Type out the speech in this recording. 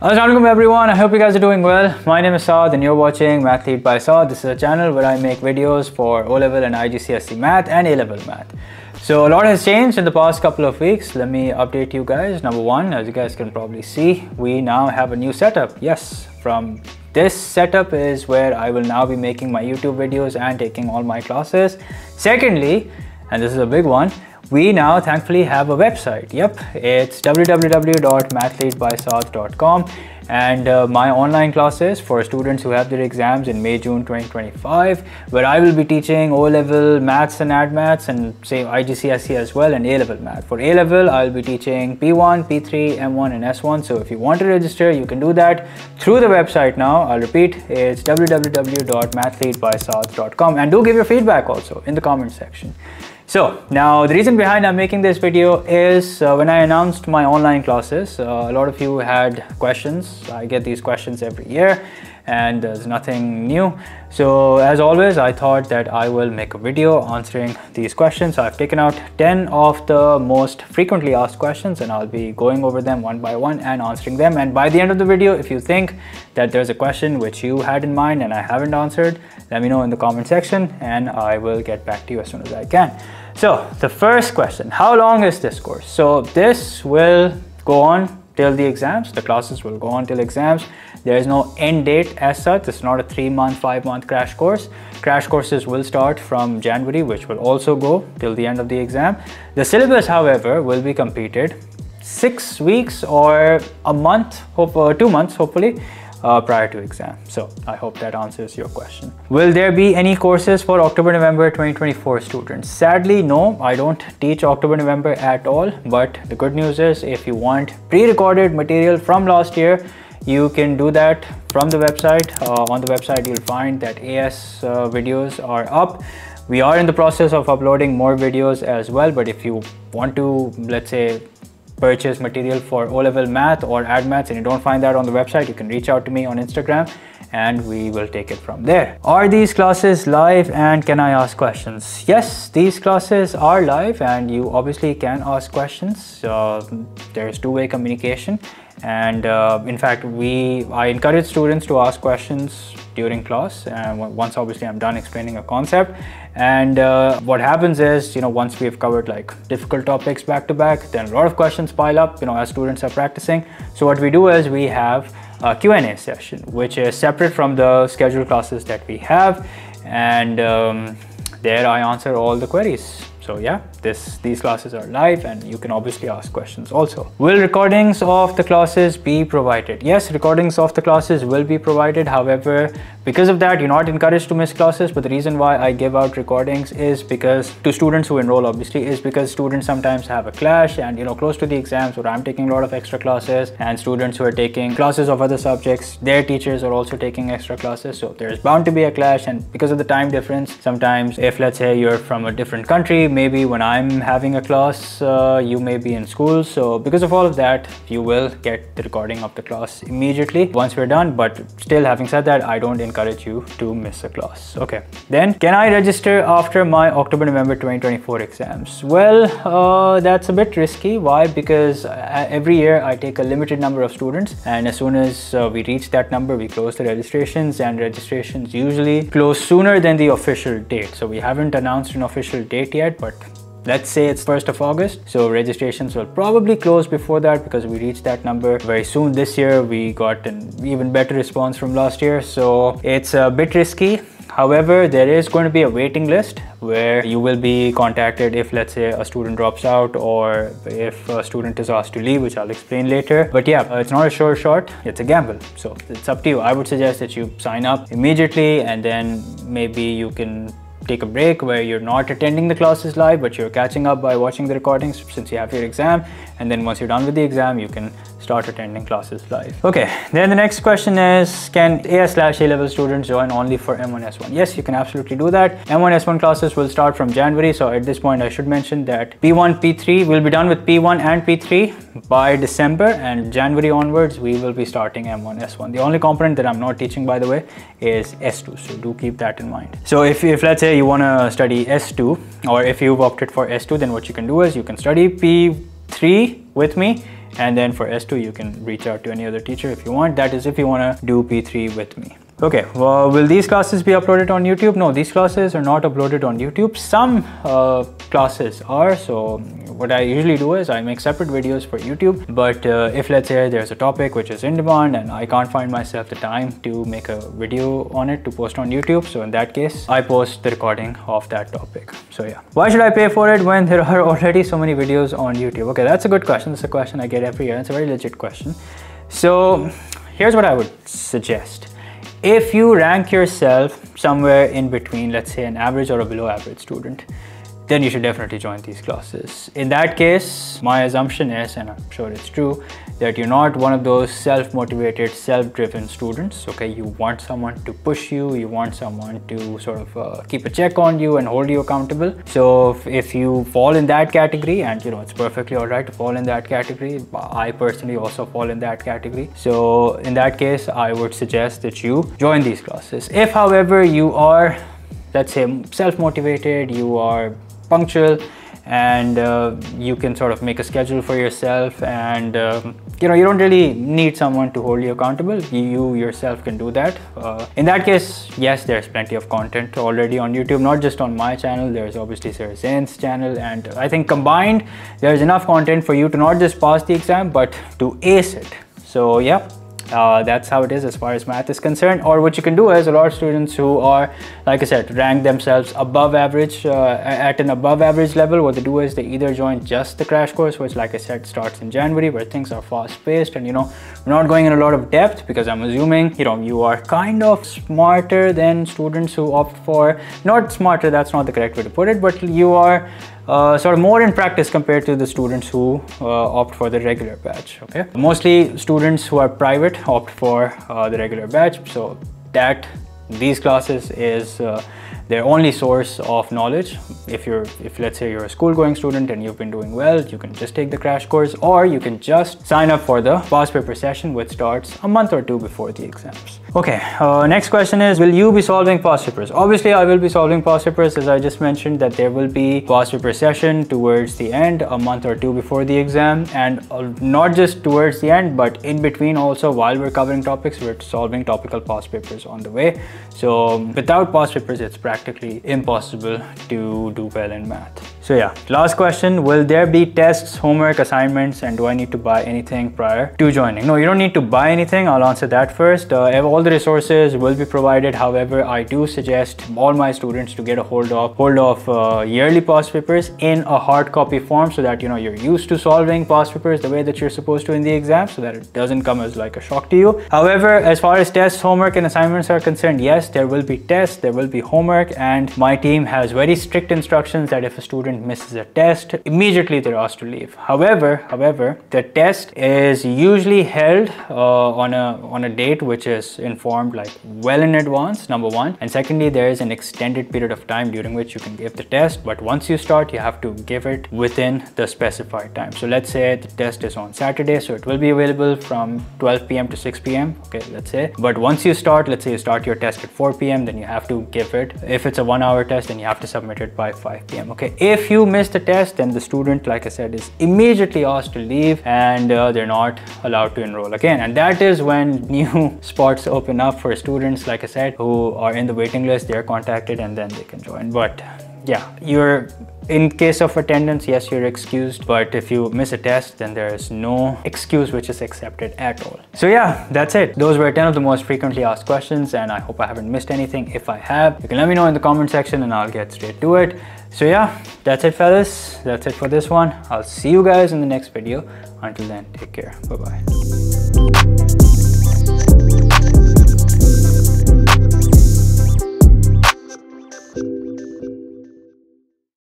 Assalamualaikum everyone, I hope you guys are doing well. My name is Saad and you're watching Mathlete by Saad. This is a channel where I make videos for O-Level and IGCSE Math and A-Level Math. So a lot has changed in the past couple of weeks. Let me update you guys. Number one, as you guys can probably see, we now have a new setup. Yes, from this setup is where I will now be making my YouTube videos and taking all my classes. Secondly, and this is a big one, we now thankfully have a website. Yep, it's www.mathletebysaad.com and uh, my online classes for students who have their exams in May, June 2025, where I will be teaching O-level maths and add maths and say IGCSE as well and A-level math. For A-level, I'll be teaching P1, P3, M1 and S1. So if you want to register, you can do that through the website now. I'll repeat, it's www.mathletebysaad.com and do give your feedback also in the comment section. So now the reason behind I'm making this video is uh, when I announced my online classes, uh, a lot of you had questions. I get these questions every year and there's nothing new. So as always, I thought that I will make a video answering these questions. So I've taken out 10 of the most frequently asked questions and I'll be going over them one by one and answering them. And by the end of the video, if you think that there's a question which you had in mind and I haven't answered, let me know in the comment section and I will get back to you as soon as I can. So the first question, how long is this course? So this will go on till the exams. The classes will go on till exams. There is no end date as such. It's not a three month, five month crash course. Crash courses will start from January, which will also go till the end of the exam. The syllabus, however, will be completed six weeks or a month, hope, uh, two months, hopefully, uh, prior to exam. So I hope that answers your question. Will there be any courses for October-November 2024 students? Sadly, no, I don't teach October-November at all. But the good news is if you want pre-recorded material from last year, you can do that from the website. Uh, on the website, you'll find that AS uh, videos are up. We are in the process of uploading more videos as well, but if you want to, let's say, purchase material for O-level math or add maths and you don't find that on the website, you can reach out to me on Instagram and we will take it from there. Are these classes live and can I ask questions? Yes, these classes are live and you obviously can ask questions. Uh, there's two-way communication and uh, in fact we I encourage students to ask questions during class. And once obviously I'm done explaining a concept. And uh, what happens is you know once we've covered like difficult topics back to back then a lot of questions pile up you know as students are practicing. So what we do is we have a Q&A session which is separate from the scheduled classes that we have. And um, there I answer all the queries so yeah, this these classes are live and you can obviously ask questions also. Will recordings of the classes be provided? Yes, recordings of the classes will be provided. However, because of that, you're not encouraged to miss classes. But the reason why I give out recordings is because to students who enroll obviously is because students sometimes have a clash and you know close to the exams where I'm taking a lot of extra classes and students who are taking classes of other subjects, their teachers are also taking extra classes. So there's bound to be a clash and because of the time difference, sometimes if let's say you're from a different country, maybe when I'm having a class, uh, you may be in school. So because of all of that, you will get the recording of the class immediately once we're done. But still having said that, I don't encourage you to miss a class. Okay. Then can I register after my October, November 2024 exams? Well, uh, that's a bit risky. Why? Because uh, every year I take a limited number of students and as soon as uh, we reach that number, we close the registrations and registrations usually close sooner than the official date. So we haven't announced an official date yet, but let's say it's 1st of August. So registrations will probably close before that because we reached that number very soon this year. We got an even better response from last year. So it's a bit risky. However, there is going to be a waiting list where you will be contacted if let's say a student drops out or if a student is asked to leave, which I'll explain later. But yeah, uh, it's not a sure shot, it's a gamble. So it's up to you. I would suggest that you sign up immediately and then maybe you can take a break where you're not attending the classes live, but you're catching up by watching the recordings since you have your exam. And then once you're done with the exam, you can start attending classes live. Okay, then the next question is, can AS slash A-level students join only for M1S1? Yes, you can absolutely do that. M1S1 classes will start from January. So at this point, I should mention that P1, P3 will be done with P1 and P3 by December and January onwards, we will be starting M1S1. The only component that I'm not teaching, by the way, is S2. So do keep that in mind. So if, if let's say you want to study S2 or if you've opted for S2, then what you can do is you can study P3 with me And then for S2, you can reach out to any other teacher if you want. That is if you want to do P3 with me. Okay, well, will these classes be uploaded on YouTube? No, these classes are not uploaded on YouTube. Some uh, classes are, so what I usually do is I make separate videos for YouTube. But uh, if let's say there's a topic which is in demand and I can't find myself the time to make a video on it to post on YouTube, so in that case, I post the recording of that topic. So yeah, why should I pay for it when there are already so many videos on YouTube? Okay, that's a good question. That's a question I get every year. It's a very legit question. So here's what I would suggest if you rank yourself somewhere in between, let's say an average or a below average student, then you should definitely join these classes. In that case, my assumption is, and I'm sure it's true, that you're not one of those self-motivated, self-driven students, okay? You want someone to push you, you want someone to sort of uh, keep a check on you and hold you accountable. So if, if you fall in that category, and you know, it's perfectly all right to fall in that category, I personally also fall in that category. So in that case, I would suggest that you join these classes. If however you are, let's say self-motivated, you are punctual and uh, you can sort of make a schedule for yourself and um, you know you don't really need someone to hold you accountable. You yourself can do that. Uh, in that case yes there's plenty of content already on youtube not just on my channel. There's obviously Sir Zain's channel. And i think combined there's enough content for you to not just pass the exam but to ace it. So yeah uh, that's how it is as far as math is concerned. Or what you can do is a lot of students who are like I said rank themselves above average uh, at an above average level. What they do is they either join just the crash course which like I said starts in January where things are fast paced and you know we're not going in a lot of depth because I'm assuming you know you are kind of smarter than students who opt for not smarter that's not the correct way to put it but you are uh, sort of more in practice compared to the students who uh, opt for the regular batch okay? Mostly students who are private opt for uh, the regular batch so that these classes is uh, their only source of knowledge. If you're if let's say you're a school going student and you've been doing well you can just take the crash course or you can just sign up for the past paper session which starts a month or two before the exams okay uh, next question is will you be solving past papers obviously i will be solving past papers as i just mentioned that there will be past paper session towards the end a month or two before the exam and uh, not just towards the end but in between also while we're covering topics we're solving topical past papers on the way. So without past papers it's practically impossible to do well in math. So yeah, last question, will there be tests, homework, assignments, and do I need to buy anything prior to joining? No, you don't need to buy anything. I'll answer that first. Uh, all the resources will be provided. However, I do suggest all my students to get a hold of hold of uh, yearly past papers in a hard copy form so that you know you're used to solving past papers the way that you're supposed to in the exam so that it doesn't come as like a shock to you. However, as far as tests, homework, and assignments are concerned, yes, there will be tests, there will be homework, and my team has very strict instructions that if a student student misses a test, immediately they're asked to leave. However, however, the test is usually held uh, on a on a date which is informed like well in advance, number one. And secondly, there is an extended period of time during which you can give the test. But once you start, you have to give it within the specified time. So let's say the test is on Saturday, so it will be available from 12 p.m. to 6 p.m. Okay, let's say. But once you start, let's say you start your test at 4 p.m., then you have to give it. If it's a one hour test, then you have to submit it by 5 p.m. Okay, if if you miss the test, then the student, like I said, is immediately asked to leave and uh, they're not allowed to enroll again. And that is when new spots open up for students, like I said, who are in the waiting list, they're contacted and then they can join. But yeah, you're in case of attendance, yes, you're excused. But if you miss a test, then there is no excuse which is accepted at all. So yeah, that's it. Those were 10 of the most frequently asked questions and I hope I haven't missed anything. If I have, you can let me know in the comment section and I'll get straight to it. So yeah, that's it fellas. That's it for this one. I'll see you guys in the next video. Until then, take care. Bye-bye.